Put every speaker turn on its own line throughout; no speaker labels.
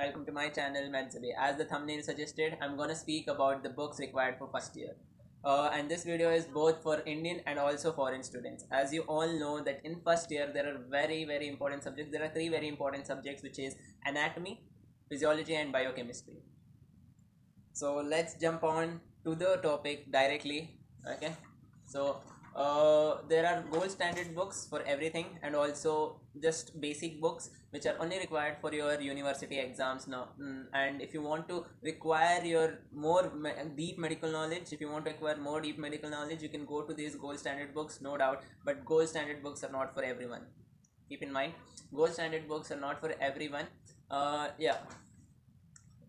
welcome to my channel MedXabi. As the thumbnail suggested, I'm gonna speak about the books required for first year. Uh, and this video is both for Indian and also foreign students. As you all know that in first year there are very very important subjects. There are three very important subjects which is anatomy, physiology and biochemistry. So let's jump on to the topic directly. Okay. So uh, there are gold standard books for everything and also just basic books which are only required for your university exams now. Mm, and if you want to require your more me- deep medical knowledge if you want to acquire more deep medical knowledge you can go to these gold standard books no doubt. But gold standard books are not for everyone. Keep in mind gold standard books are not for everyone. Uh, yeah.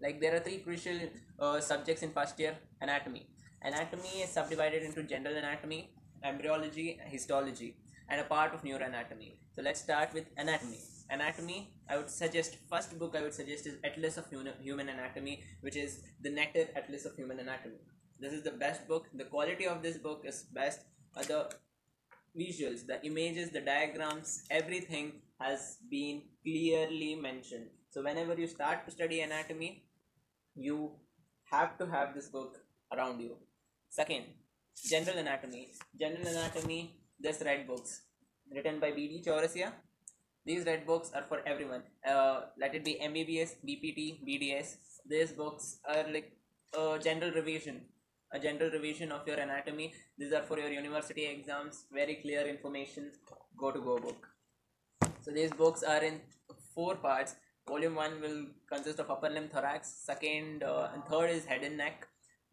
Like there are three crucial uh, subjects in first year anatomy. Anatomy is subdivided into general anatomy embryology histology and a part of neuroanatomy. So let's start with anatomy. Anatomy i would suggest first book i would suggest is atlas of human anatomy which is the Netter atlas of human anatomy. This is the best book. The quality of this book is best. Uh, the visuals the images the diagrams everything has been clearly mentioned. So whenever you start to study anatomy you have to have this book around you. Second general anatomy. General anatomy there's red books. Written by bd chaurasia. These red books are for everyone. Uh, let it be mbbs bpt bds these books are like a general revision. A general revision of your anatomy. These are for your university exams. Very clear information. Go to go book. So these books are in four parts. Volume 1 will consist of upper limb thorax. Second uh, and third is head and neck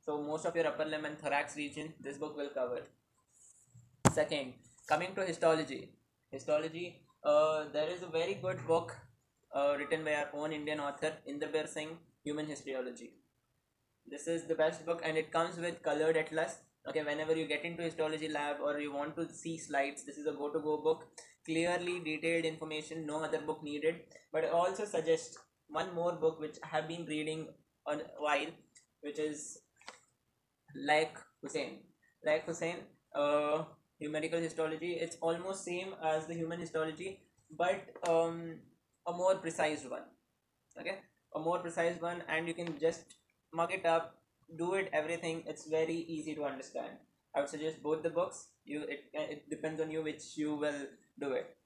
so most of your upper limb and thorax region this book will cover. Second coming to histology. Histology uh, there is a very good book uh, written by our own indian author Inderbir Singh human histology. This is the best book and it comes with colored atlas. Okay whenever you get into histology lab or you want to see slides this is a go to go book. Clearly detailed information no other book needed. But i also suggest one more book which i have been reading on a while which is Laiq Hussain Laiq Hussain uh medical histology it's almost same as the human histology but um a more precise one. Okay? A more precise one and you can just mug it up do it everything. It's very easy to understand. I would suggest both the books. You it, it depends on you which you will do it.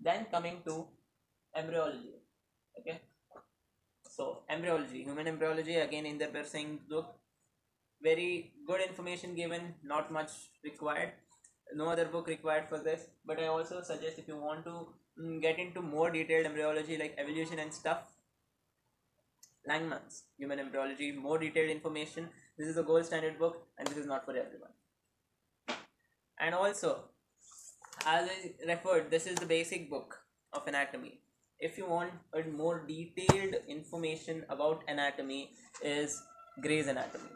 Then coming to embryology. Okay? So embryology. Human embryology again in the Singh book very good information given not much required no other book required for this but i also suggest if you want to mm, get into more detailed embryology like evolution and stuff Langman's Human Embryology, more detailed information. This is a gold standard book and this is not for everyone. And also, as I referred, this is the basic book of anatomy. If you want a more detailed information about anatomy, is Gray's Anatomy.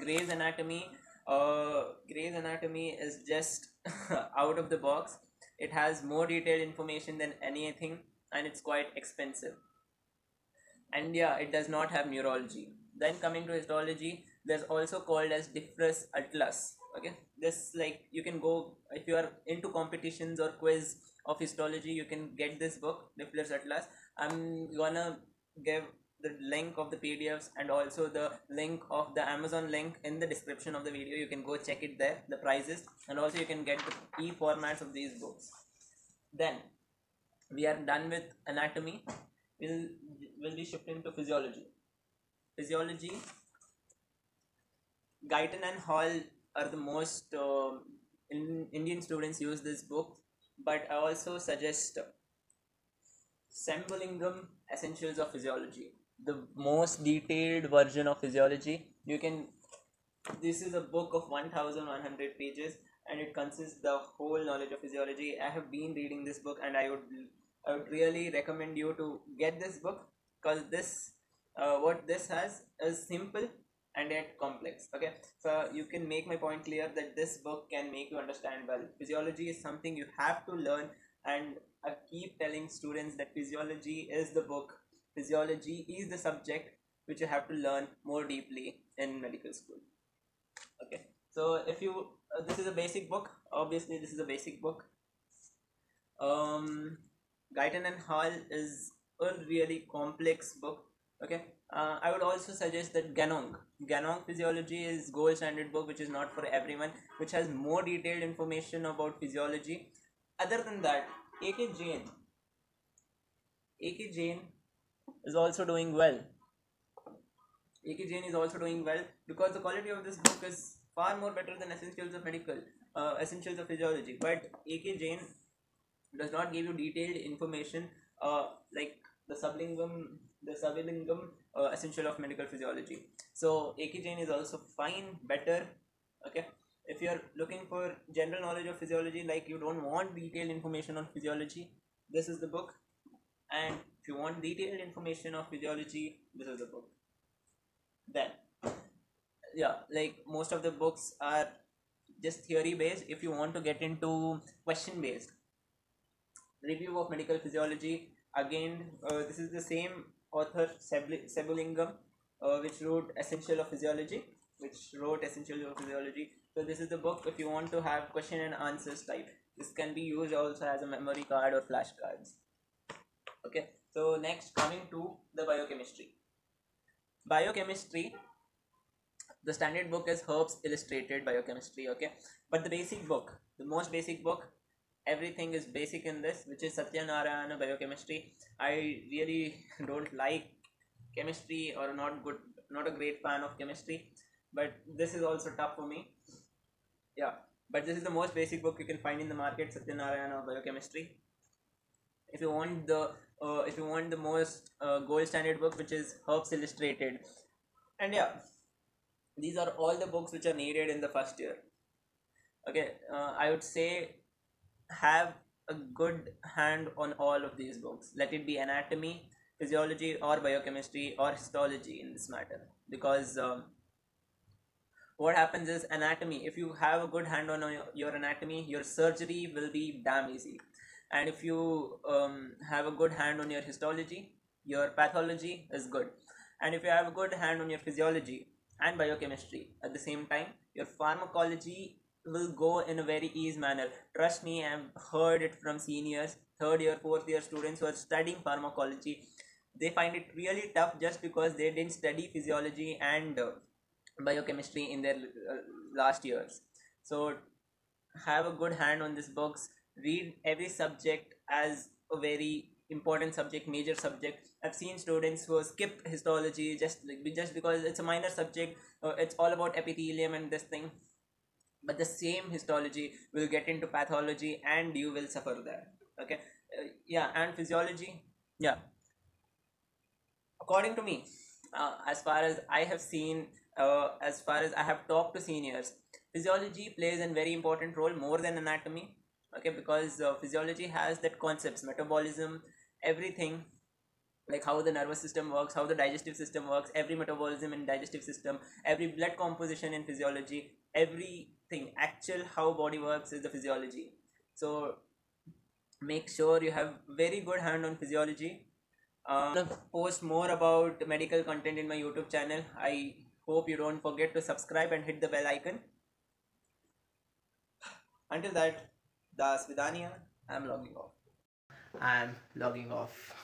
Gray's Anatomy, uh, Gray's Anatomy is just out of the box. It has more detailed information than anything, and it's quite expensive. And yeah it does not have neurology. Then coming to histology there's also called as diFiore's atlas okay? This like you can go if you are into competitions or quiz of histology you can get this book diFiore's atlas. I'm gonna give the link of the pdfs and also the link of the amazon link in the description of the video. You can go check it there the prices. And also you can get the e formats of these books. Then we are done with anatomy. We'll will be shifting to physiology. Physiology, Guyton and Hall are the most uh, in, Indian students use this book, but I also suggest Sembulingam Essentials of Physiology, the most detailed version of physiology. You can. This is a book of 1,100 pages, and it consists the whole knowledge of physiology. I have been reading this book, and I would I would really recommend you to get this book because this uh, what this has is simple and yet complex okay so you can make my point clear that this book can make you understand well physiology is something you have to learn and i keep telling students that physiology is the book physiology is the subject which you have to learn more deeply in medical school. Okay so if you uh, this is a basic book obviously this is a basic book. Um Guyton and Hall is a really complex book okay? Uh, i would also suggest that ganong. Ganong physiology is gold standard book which is not for everyone which has more detailed information about physiology. Other than that ak jain ak jain is also doing well. Ak jain is also doing well because the quality of this book is far more better than essentials of medical uh, essentials of physiology. But ak jain does not give you detailed information uh, like the Sembulingam the Sembulingam uh, essential of medical physiology. So ak jain is also fine better okay? If you're looking for general knowledge of physiology like you don't want detailed information on physiology this is the book. And if you want detailed information of physiology this is the book. Then yeah like most of the books are just theory based if you want to get into question based review of medical physiology again uh, this is the same author Sembulingam uh, which wrote essential of physiology which wrote essential of physiology. So this is the book. If you want to have question and answers type this can be used also as a memory card or flashcards. Okay so next coming to the biochemistry. Biochemistry the standard book is Harper's illustrated biochemistry okay? But the basic book the most basic book everything is basic in this which is satyanarayana biochemistry. I really don't like chemistry or not good not a great fan of chemistry but this is also tough for me. Yeah but this is the most basic book you can find in the market satyanarayana biochemistry. If you want the uh, if you want the most uh, gold standard book which is Harper's illustrated. And yeah these are all the books which are needed in the first year. Okay uh, i would say have a good hand on all of these books. Let it be anatomy physiology or biochemistry or histology in this matter. Because um, what happens is anatomy if you have a good hand on your anatomy your surgery will be damn easy and if you um, have a good hand on your histology your pathology is good. And if you have a good hand on your physiology and biochemistry at the same time your pharmacology will go in a very easy manner. Trust me i've heard it from seniors third year fourth year students who are studying pharmacology. They find it really tough just because they didn't study physiology and uh, biochemistry in their uh, last years. So have a good hand on these books read every subject as a very important subject major subject. I've seen students who skip histology just just because it's a minor subject uh, it's all about epithelium and this thing. But the same histology will get into pathology and you will suffer there okay? Uh, yeah and physiology? Yeah. According to me uh, as far as i have seen uh, as far as i have talked to seniors physiology plays a very important role more than anatomy okay because uh, physiology has that concepts metabolism everything like how the nervous system works how the digestive system works every metabolism in digestive system every blood composition in physiology everything actual how body works is the physiology. So make sure you have very good hand on physiology. Um, post more about medical content in my youtube channel. I hope you don't forget to subscribe and hit the bell icon. Until that das vidania i'm logging off
I'm logging off.